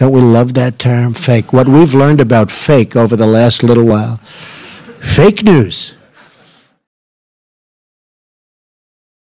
Don't we love that term, fake? What we've learned about fake over the last little while. Fake news